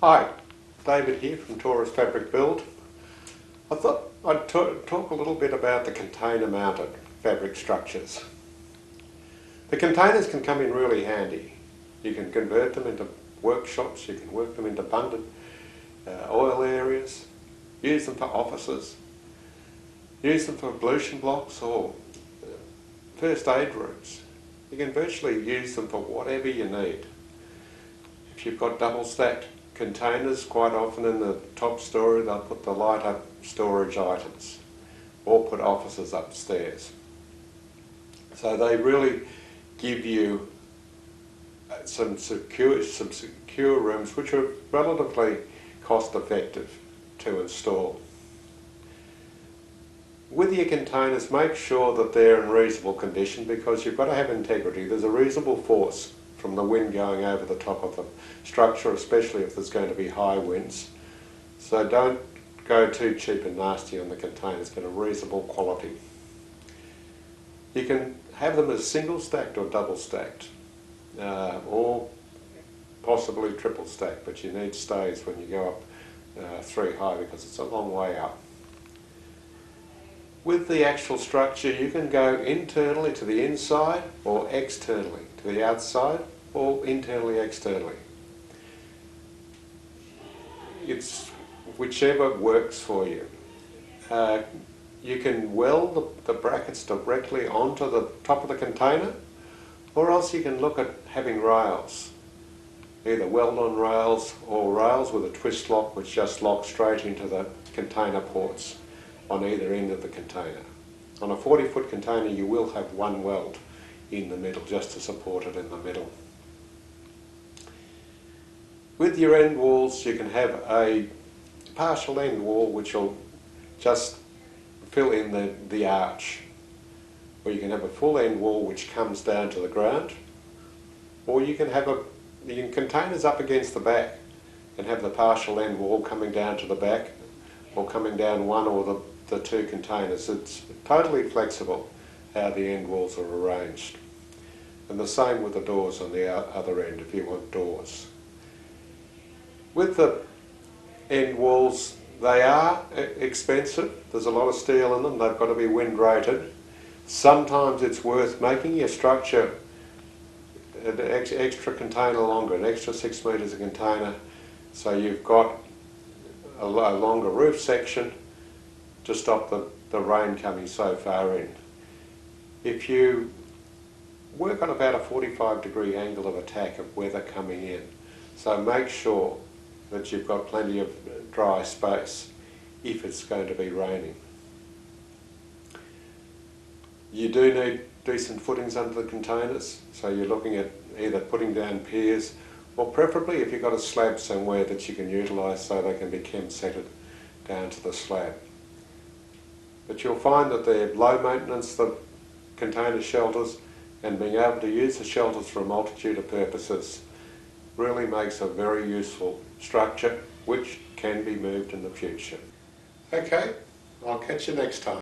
Hi, David here from Taurus Fabric Build. I thought I'd talk a little bit about the container mounted fabric structures. The containers can come in really handy. You can convert them into workshops, you can work them into bunded uh, oil areas, use them for offices, use them for ablution blocks or uh, first aid rooms. You can virtually use them for whatever you need. If you've got double stacked containers, quite often in the top story they'll put the light up storage items or put offices upstairs. So they really give you uh, some secure, some secure rooms which are relatively cost effective to install. With your containers make sure that they're in reasonable condition because you've got to have integrity. There's a reasonable force from the wind going over the top of the structure, especially if there's going to be high winds. So don't go too cheap and nasty on the containers, get a reasonable quality. You can have them as single stacked or double stacked, uh, or possibly triple stacked, but you need stays when you go up uh, three high because it's a long way up. With the actual structure you can go internally to the inside or externally to the outside or internally externally. It's whichever works for you. Uh, you can weld the, the brackets directly onto the top of the container or else you can look at having rails. Either weld-on rails or rails with a twist lock which just lock straight into the container ports on either end of the container. On a 40 foot container you will have one weld in the middle just to support it in the middle. With your end walls you can have a partial end wall which will just fill in the, the arch. Or you can have a full end wall which comes down to the ground. Or you can have a the containers up against the back and have the partial end wall coming down to the back or coming down one or the the two containers. It's totally flexible how the end walls are arranged. And the same with the doors on the other end if you want doors. With the end walls, they are expensive. There's a lot of steel in them. They've got to be wind rated. Sometimes it's worth making your structure an extra container longer, an extra six metres a container, so you've got a longer roof section to stop the, the rain coming so far in. If you work on about a 45 degree angle of attack of weather coming in, so make sure that you've got plenty of dry space if it's going to be raining. You do need decent footings under the containers, so you're looking at either putting down piers or preferably if you've got a slab somewhere that you can utilise so they can be chem setted down to the slab. But you'll find that they're low maintenance, the container shelters, and being able to use the shelters for a multitude of purposes really makes a very useful structure which can be moved in the future. Okay, I'll catch you next time.